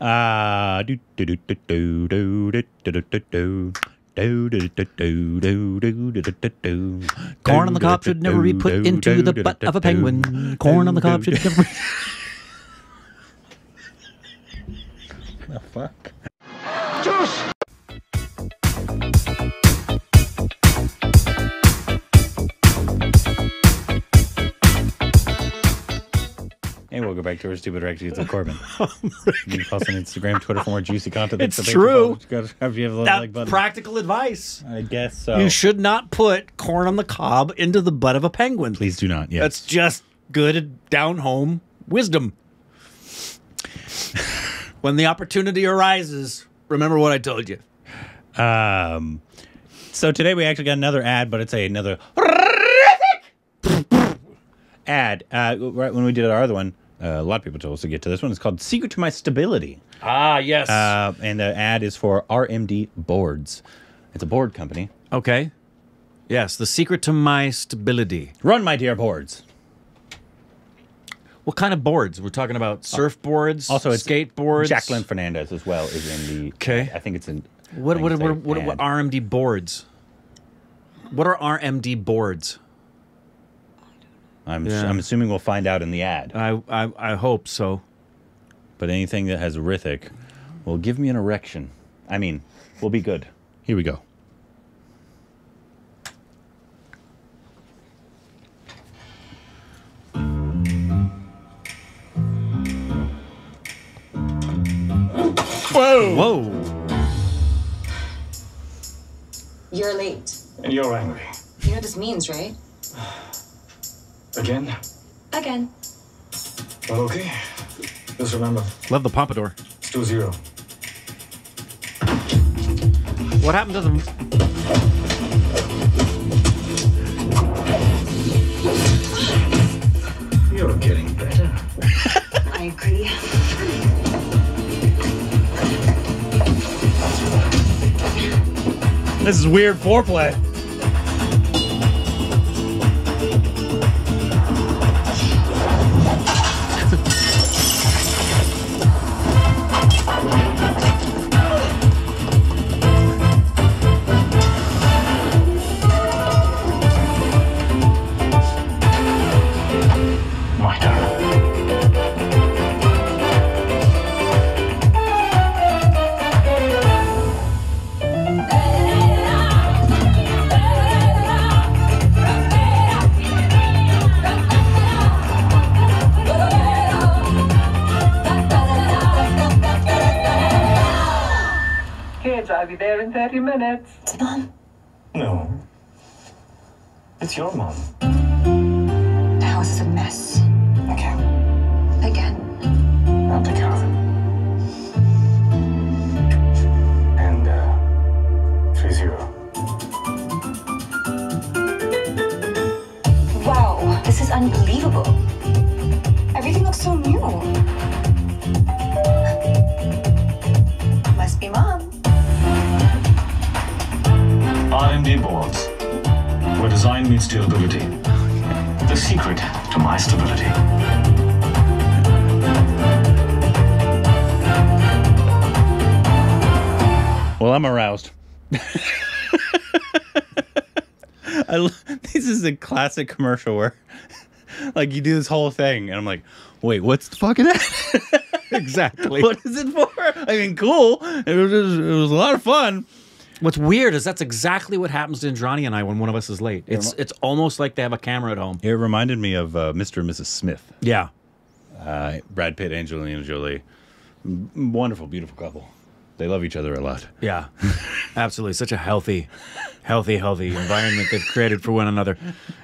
Ah, do do do do do do do do do do. Do, do, do, do, do, do, do, do, do, do. Corn on the cob should never be put into the butt of a penguin. Corn on the cob should never. The fuck? Hey, back to our stupid reactions of Korbin. you can follow us on Instagram, Twitter for more juicy content. It's Thanks true. following. Gotta have you have a little That like button. practical advice. I guess so. You should not put corn on the cob into the butt of a penguin. Please do not. Yes. That's just good down home wisdom. when the opportunity arises, remember what I told you. Um, so today we actually got another ad, but it's a, another ad. Uh, right when we did our other one, uh, a lot of people told us to get to this one. It's called "Secret to My Stability," Ah, yes. uh, and the ad is for RMD Boards. It's a board company. okay. Yes, the secret to my stability. Run, my dear boards. What kind of boards? We're talking about surfboards, Also, it's skateboards. Jacqueline Fernandez as well is in the. Okay. I think it's in. What I what what, what, what. RMD boards? What are RMD boards? I'm, Yeah. I'm assuming we'll find out in the ad. I I, I hope so. But anything that has Hrithik will give me an erection. I mean, will be good. Here we go. Whoa! Whoa. You're late. And you're angry. You know what this means, right? Again? Again. Well, okay. Just remember, Love the pompadour. it's 2 0. What happened to the You're getting better. I agree. This is weird foreplay. I'll be there in 30 minutes. It's mom. No. It's your mom. The house is a mess. Okay. Again. I'll take care RMD boards. Where design meets durability. The secret to my stability. Well, I'm aroused. I, this is a classic commercial where, like, you do this whole thing, and I'm like, wait, what's the fuck is that? exactly? what is it for? I mean, cool. It was, it was a lot of fun. What's weird is that's exactly what happens to Indrani and I when one of us is late. It's it's almost like they have a camera at home. It reminded me of uh, Mr. and Mrs. Smith. Yeah. Uh, Brad Pitt, Angelina Jolie. M- Wonderful, beautiful couple. They love each other a lot. Yeah. Absolutely. Such a healthy, healthy, healthy environment they've created for one another.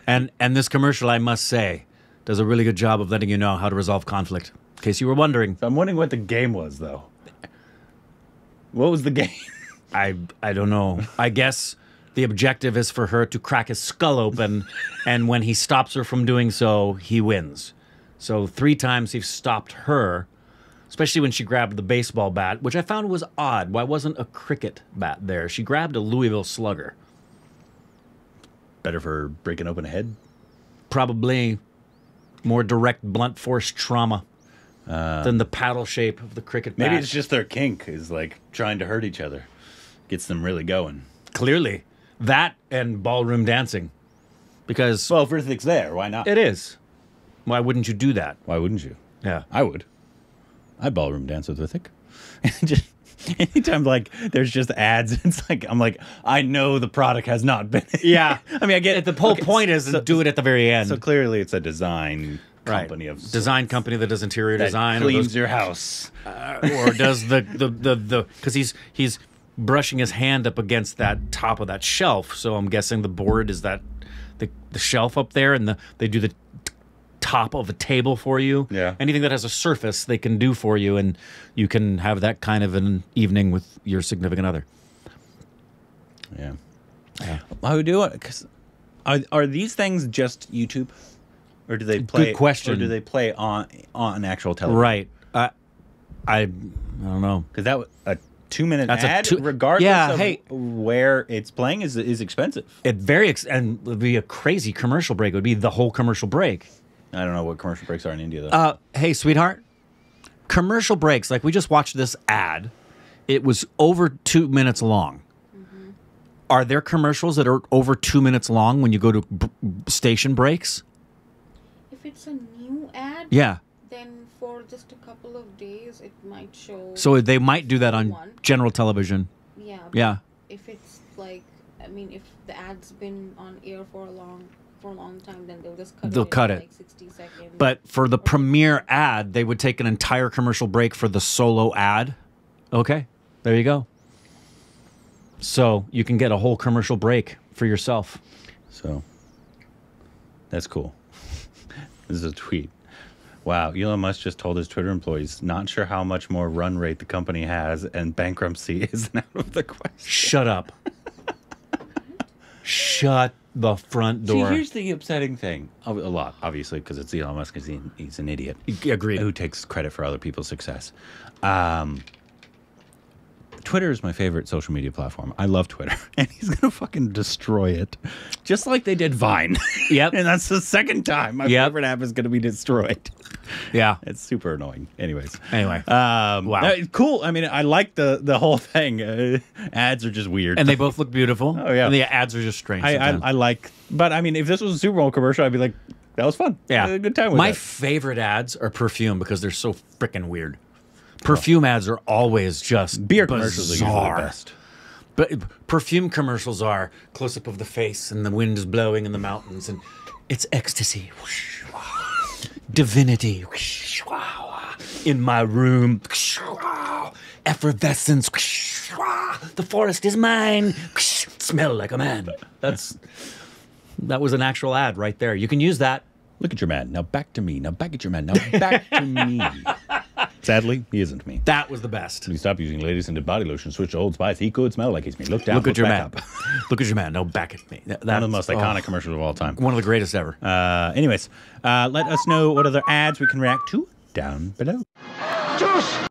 And and this commercial, I must say, does a really good job of letting you know how to resolve conflict. In case you were wondering. I'm wondering what the game was, though. What was the game? I I don't know. I guess the objective is for her to crack his skull open, and when he stops her from doing so, he wins. So three times he's stopped her, especially when she grabbed the baseball bat, which I found was odd. Why wasn't a cricket bat there? She grabbed a Louisville Slugger. Better for breaking open a head. Probably more direct blunt force trauma. Uh. than the paddle shape of the cricket bat. Maybe it's just their kink is like trying to hurt each other. Gets them really going. clearly that and ballroom dancing, because Well, if Hrithik's there, why not? it is. Why wouldn't you do that? Why wouldn't you? Yeah. I would. I'd ballroom dance with Rithik. just anytime like there's just ads, it's like I'm like, I know the product has not been Yeah. I mean I get it. The whole okay, point is so, do it at the very end. So clearly it's a design Right. company of design company that does interior that design or, cleans does, your house. Uh, or does the the the the because he's he's brushing his hand up against that top of that shelf. So I'm guessing the board is that the the shelf up there, and the they do the t- top of a table for you. Yeah. anything that has a surface they can do for you, and you can have that kind of an evening with your significant other. Yeah. How we do it? Because are are these things just YouTube, or do they play? Good question. Or do they play on on an actual television? Right. I I I don't know. Because that w- a two minute That's a ad, two- regardless Yeah, of hey. where it's playing, is is expensive. It very ex- and it would be a crazy commercial break. It would be the whole commercial break. I don't know what commercial breaks are in India though. Uh, hey, sweetheart. Commercial breaks. Like we just watched this ad. It was over two minutes long. Are there commercials that are over two minutes long when you go to b- station breaks? If it's a new ad, Yeah. Then for just a couple of days it might show. So they might do that on One. general television. yeah. Yeah. If it's like, I mean, if the ad's been on air for a long, for a long time, then they'll just cut They'll it. cut it. Like sixty seconds. But for the premiere ad, they would take an entire commercial break for the solo ad. Okay, there you go. So you can get a whole commercial break for yourself. So that's cool. this is a tweet. Wow, Elon Musk just told his Twitter employees, not sure how much more run rate the company has, and bankruptcy isn't out of the question. Shut up. Shut the front door. See, here's the upsetting thing. A a lot, obviously, because it's Elon Musk, because he, he's an idiot. Agreed. Who takes credit for other people's success. Um, Twitter is my favorite social media platform. I love Twitter, and he's gonna fucking destroy it, just like they did Vine. Yep. and that's the second time my Yep. favorite app is gonna be destroyed. Yeah. It's super annoying. Anyways, Anyway. um, Wow. no, cool. I mean, I like the the whole thing. Uh, ads are just weird, And they both look beautiful. Oh, yeah. And the ads are just strange. I, I. I like, but I mean, if this was a Super Bowl commercial, I'd be like, that was fun. I yeah. had a good time with My that. favorite ads are perfume because they're so freaking weird. Perfume ads are always just Beer commercials are the best. But perfume commercials are close up of the face and the wind is blowing in the mountains and it's ecstasy. Whoosh, wow. Divinity. In my room. Effervescence. The forest is mine. Smell like a man. That's that was an actual ad right there. You can use that. Look at your man. Now back to me. Now back at your man. Now back to me. Sadly, he isn't me. That was the best. He stopped using ladies scented body lotion, switch to Old Spice. He could smell like he's me. Look down. Look at your back man. up. Look at your man. No, back at me. That- One of the most iconic oh, commercials of all time. one of the greatest ever. Uh, anyways, uh, let us know what other ads we can react to down below. Juice!